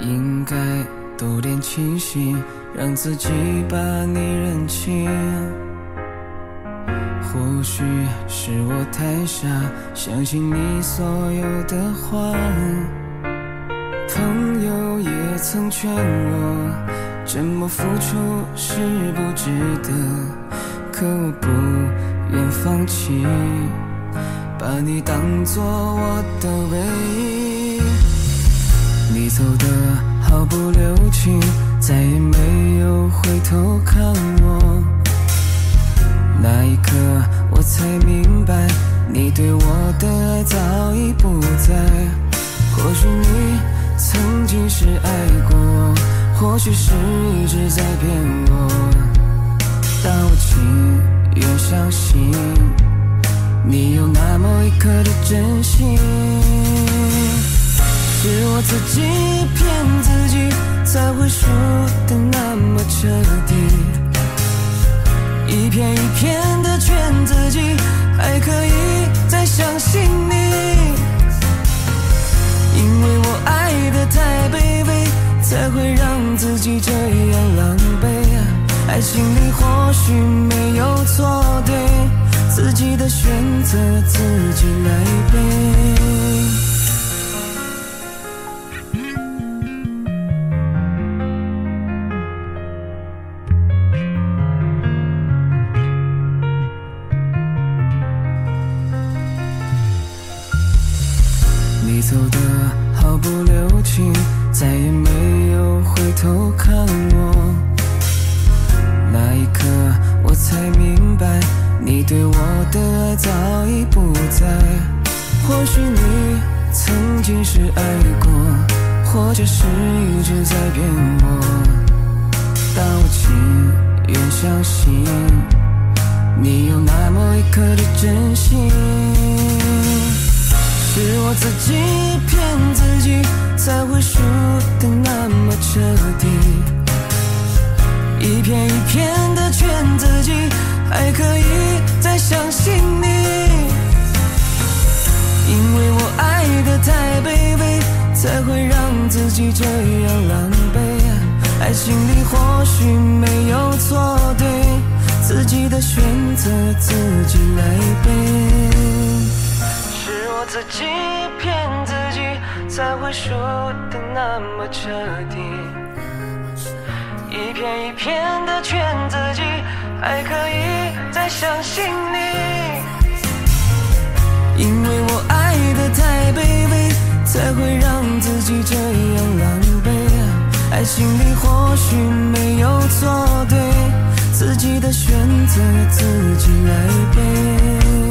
应该多点清醒让自己把你认清。或许是我太傻相信你所有的话朋友也曾劝我这么付出是不值得可我不愿放弃，把你当做我的唯一。你走的毫不留情，再也没有回头看我。那一刻，我才明白，你对我的爱早已不在。或许你曾经是爱过我，或许是一直在骗我，但我愿相信，你有那么一刻的真心。是我自己骗自己，才会输得那么彻底。一片一片的劝自己，还可以再相信你。因为我爱的太卑微，才会让自己这样狼狈。没有错对，自己的选择自己来背。你走的毫不留情，再也没有回头看白，你对我的爱早已不在。或许你曾经是爱过，或者是一直在骗我，但我情愿相信，你有那么一颗的真心。是我自己骗自己，才会输得那么彻底。一片一片的劝自己，还可以再相信你。因为我爱的太卑微，才会让自己这样狼狈。爱情里或许没有错对，自己的选择自己来背。是我自己骗自己，才会输得那么彻底。一片一片的劝自己，还可以再相信你。因为我爱的太卑微，才会让自己这样狼狈。爱情里或许没有错对，自己的选择自己来背。